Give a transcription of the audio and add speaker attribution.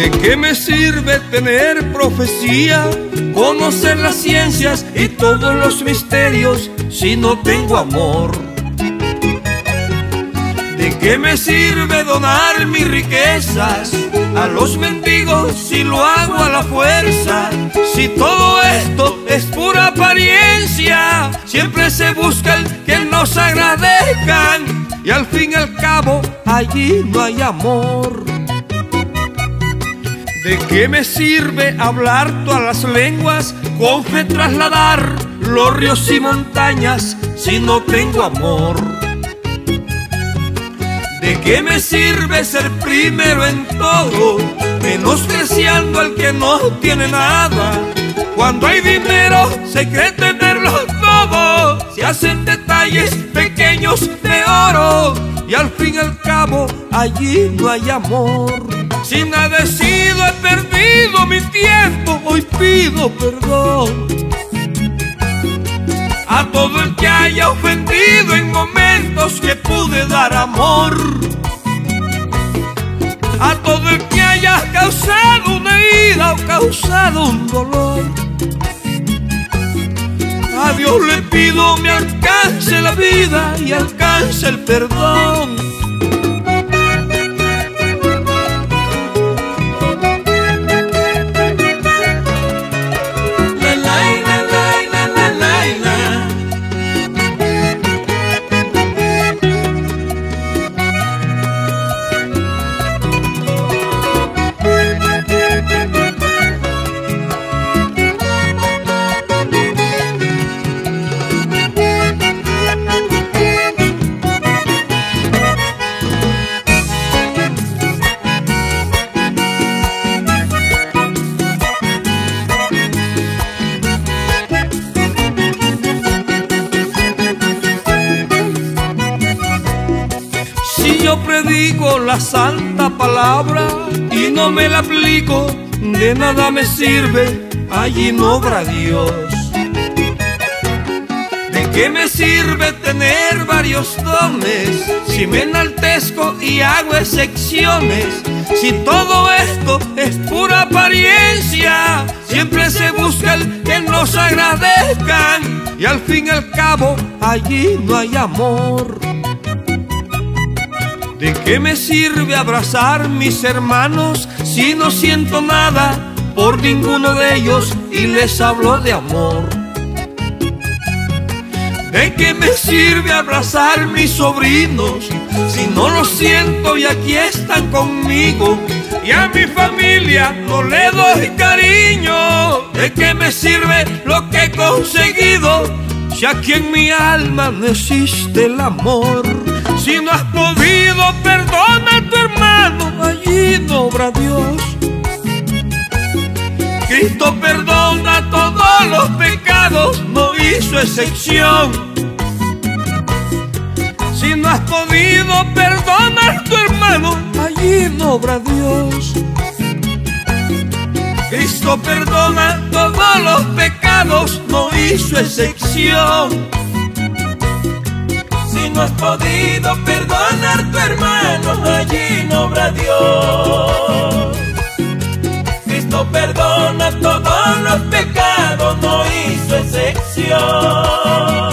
Speaker 1: ¿De qué me sirve tener profecía, conocer las ciencias y todos los misterios si no tengo amor? ¿De qué me sirve donar mis riquezas a los mendigos si lo hago a la fuerza? Si todo esto es pura apariencia, siempre se busca el que nos agradezcan y al fin y al cabo allí no hay amor. ¿De qué me sirve hablar todas las lenguas, con fe trasladar los ríos y montañas si no tengo amor? ¿De qué me sirve ser primero en todo, menospreciando al que no tiene nada? Cuando hay dinero se cree tenerlo todo, se hacen detalles pequeños de oro y al fin y al cabo allí no hay amor. Si sido, he perdido mi tiempo, hoy pido perdón. A todo el que haya ofendido en momentos que pude dar amor. A todo el que haya causado una herida o causado un dolor. A Dios le pido me alcance la vida y alcance el perdón. Yo predico la santa palabra y no me la aplico, de nada me sirve, allí no obra Dios. ¿De qué me sirve tener varios dones si me enaltezco y hago excepciones? Si todo esto es pura apariencia, siempre se busca el que nos agradezcan y al fin y al cabo allí no hay amor. ¿De qué me sirve abrazar mis hermanos si no siento nada por ninguno de ellos y les hablo de amor? ¿De qué me sirve abrazar mis sobrinos si no los siento y aquí están conmigo? Y a mi familia no le doy cariño. ¿De qué me sirve lo que he conseguido si aquí en mi alma no existe el amor? Si no has podido perdonar a tu hermano, allí no obra Dios. Cristo perdona todos los pecados, no hizo excepción. Si no has podido perdonar a tu hermano, allí no obra Dios. Cristo perdona todos los pecados, no hizo excepción
Speaker 2: has podido perdonar tu hermano, allí no obra Dios. Cristo perdona todos los pecados, no hizo excepción.